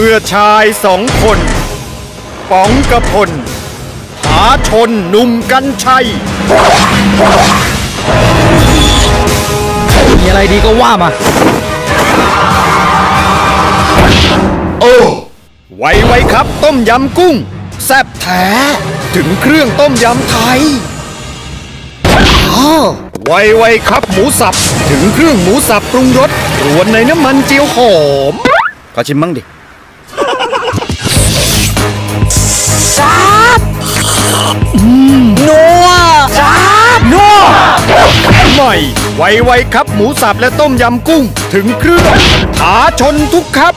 เมื่อชายสองคนป๋องกระพลหาชนหนุ่มกันชัย มีอะไรดีก็ว่ามาไวไวๆครับต้มยำกุ้ง แซ่บแท้ถึงเครื่องต้มยำไทยอ้าวไวไวๆครับหมูสับ ถึงเครื่องหมูสับปรุงรสรวนในน้ำมันเจียวหอม ขอชิมมั่งดิ ไวๆครับหมูสับและต้มยำกุ้งถึงเครื่องท้าชนทุกครับ